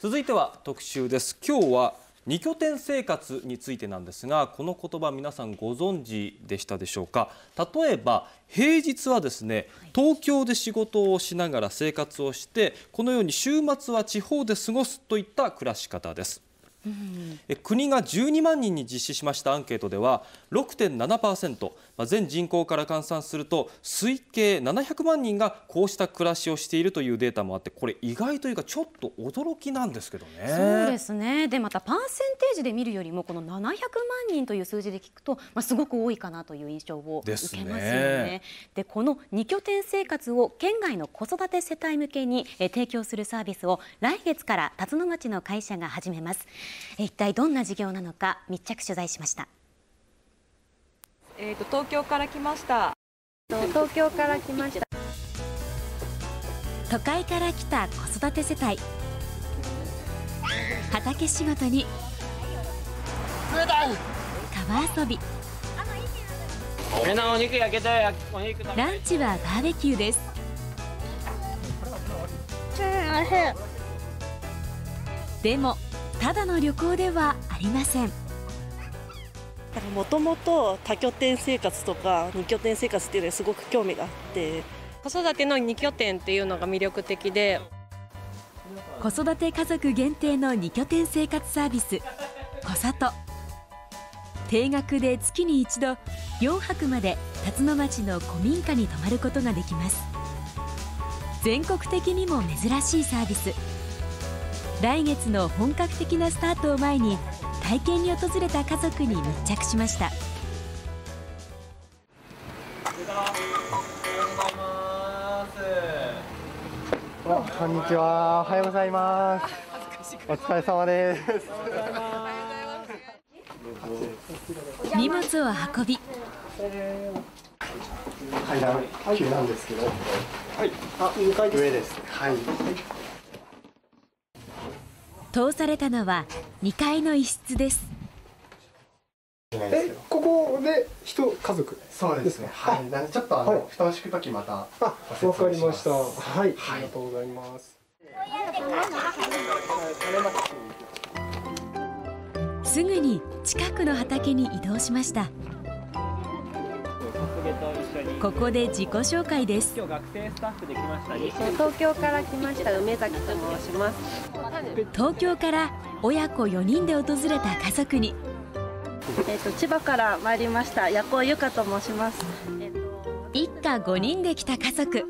続いては特集です。今日は二拠点生活についてなんですがこの言葉皆さんご存知でしたでしょうか？例えば平日はですね東京で仕事をしながら生活をしてこのように週末は地方で過ごすといった暮らし方です国が12万人に実施しましたアンケートでは6.7%、まあ、全人口から換算すると推計700万人がこうした暮らしをしているというデータもあってこれ意外というかちょっと驚きなんですけどね。そうですねでまたパーセンテージで見るよりもこの700万人という数字で聞くと、まあ、すごく多いかなという印象を受けますよね。で、ね、この2拠点生活を県外の子育て世帯向けに提供するサービスを来月から辰野町の会社が始めます。一体どんな事業なのか密着取材しました。えっ、ー、と東京から来ました。東京から来ました。都会から来た子育て世帯。畑仕事に川遊び。ランチはバーベキューです。でもただの旅行ではありません。もともと多拠点生活とか2拠点生活っていうのにすごく興味があって。子育ての2拠点っていうのが魅力的で。子育て家族限定の2拠点生活サービス子里定額で月に一度4泊まで辰野町の古民家に泊まることができます。全国的にも珍しいサービス来月の本格的なスタートを前に体験に訪れた家族に密着しました。こんにちは。おはようございます。お疲れ様です。荷物を運び。階段急なんですけど、はい、あ、上です。はい。通されたのは2階の一室です。えここで人家族？そうですね。はい。ちょっとあの、はい、布団敷く時またあわかりました。はい、はい、ありがとうございます。すぐに近くの畑に移動しましたここで自己紹介です。今日学生スタッフで来ました東京から来ました梅崎と申します。東京から親子4人で訪れた家族に。えっ、と千葉から参りました。矢子由香と申します、一家5人で来た家族。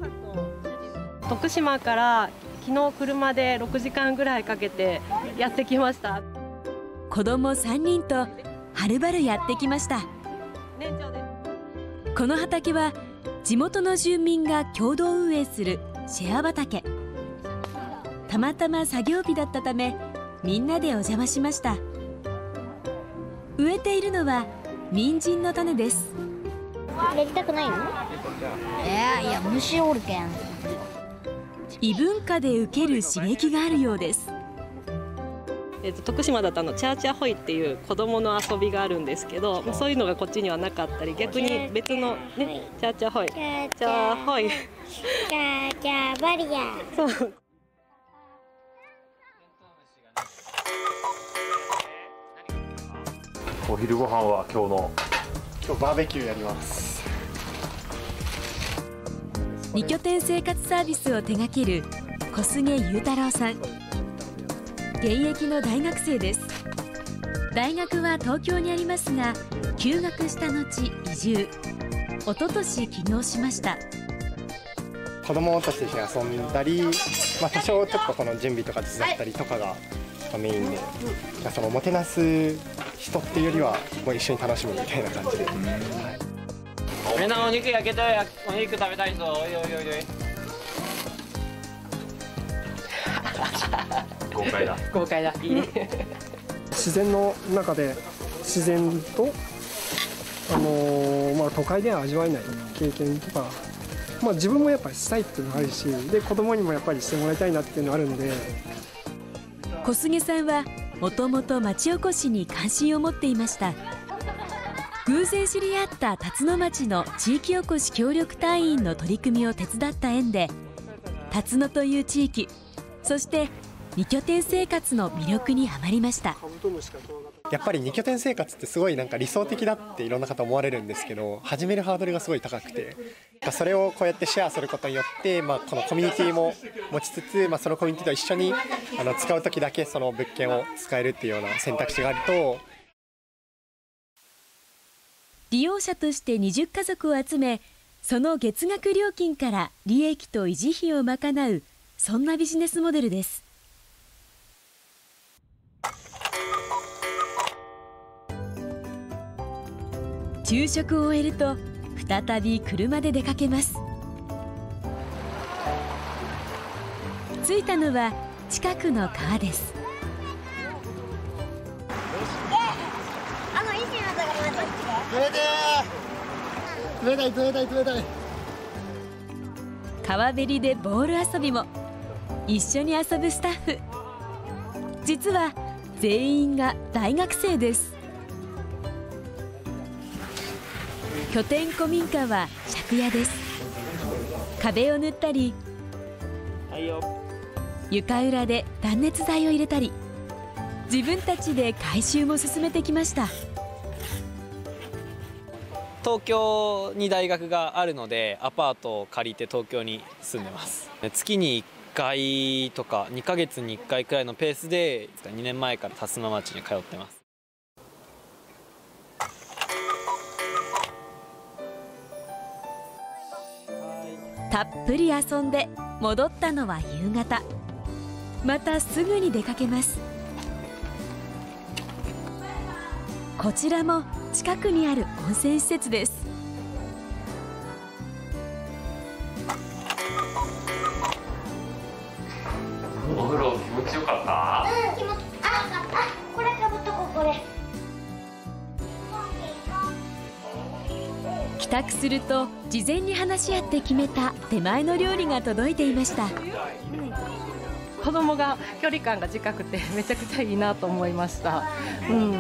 徳島から昨日車で6時間ぐらいかけてやってきました。子供3人とはるばるやってきました。年長ですこの畑は地元の住民が共同運営するシェア畑。たまたま作業日だったためみんなでお邪魔しました。植えているのは人参の種です。やりたくないの？えー、いや虫おるけん。異文化で受ける刺激があるようですえーと、徳島だとあのチャーチャーホイっていう子どもの遊びがあるんですけどそういうのがこっちにはなかったり逆に別のねチャーチャーホイ。チャー。チャーホイ。チャーチャーバリア。そう。お昼ご飯は今日の。今日バーベキューやります。二拠点生活サービスを手掛ける小菅裕太郎さん現役の大学生です。大学は東京にありますが休学した後移住。一昨年起業しました。子供たちと一緒に遊んだり、まあ、多少ちょっとこの準備とか手伝ったりとかがメインで、そのもてなす人っていうよりはもう一緒に楽しむみたいな感じで、はい、みんなお肉焼けてお肉食べたいぞおいおいおいおい豪快だ。豪快だ。いいね。自然の中で自然とあのー、まあ、都会では味わえない経験とか、まあ、自分もやっぱりしたいっていうのがあるしで子供にもやっぱりしてもらいたいなっていうのがあるんで。小菅さんはもともと町おこしに関心を持っていました。偶然知り合った辰野町の地域おこし協力隊員の取り組みを手伝った縁で辰野という地域そして2拠点生活の魅力にはまりました。やっぱり2拠点生活ってすごいなんか理想的だっていろんな方思われるんですけど始めるハードルがすごい高くてそれをこうやってシェアすることによって、まあ、このコミュニティも持ちつつ、まあ、そのコミュニティと一緒にあの使う時だけその物件を使えるっていうような選択肢があると。利用者として20家族を集めその月額料金から利益と維持費を賄うそんなビジネスモデルです昼食を終えると再び車で出かけます。着いたのは近くの川です。冷たい冷たい冷たい。川べりでボール遊びも。一緒に遊ぶスタッフ。実は全員が大学生です拠点古民家は借家です。壁を塗ったり床裏で断熱材を入れたり自分たちで改修も進めてきました。東京に大学があるのでアパートを借りて東京に住んでます。月に1回とか2ヶ月に1回くらいのペースで2年前から辰野町に通ってますたっぷり遊んで戻ったのは夕方。またすぐに出かけます。こちらも近くにある温泉施設です。帰宅すると事前に話し合って決めた手前の料理が届いていました。子供が距離感が近くてめちゃくちゃいいなと思いました。うん。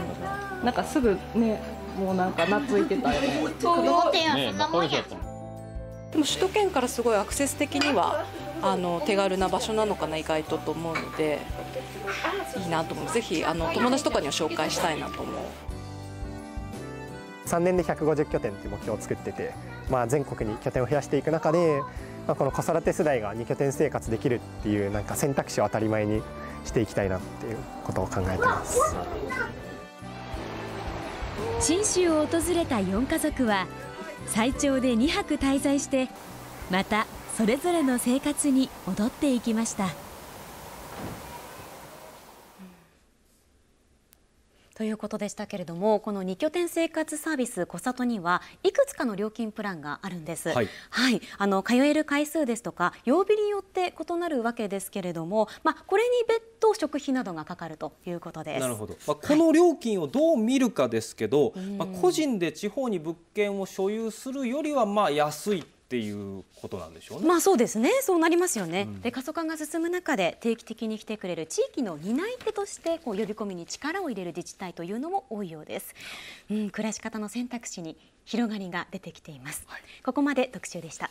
なんかすぐねもうなんか懐いてたよね。子供ってそんなもんや。でも首都圏からすごいアクセス的にはあの手軽な場所なのかな意外とと思うのでいいなと思う。ぜひあの友達とかには紹介したいなと思う3年で150拠点っていう目標を作ってて、まあ、全国に拠点を増やしていく中で、まあ、この子育て世代が2拠点生活できるっていうなんか選択肢を当たり前にしていきたいなっていうことを考えてます。信州を訪れた4家族は最長で2泊滞在してまたそれぞれの生活に戻っていきました。ということでしたけれどもこの2拠点生活サービス小里にはいくつかの料金プランがあるんです、はい、はい、あの通える回数ですとか曜日によって異なるわけですけれども、まあ、これに別途食費などがかかるということです。なるほど、まあ、この料金をどう見るかですけど、はい、まあ、個人で地方に物件を所有するよりはまあ安いっていうことなんでしょうね。まあそうですね。そうなりますよね。うん、で過疎化が進む中で定期的に来てくれる地域の担い手としてこう呼び込みに力を入れる自治体というのも多いようです。うん、暮らし方の選択肢に広がりが出てきています。はい、ここまで特集でした。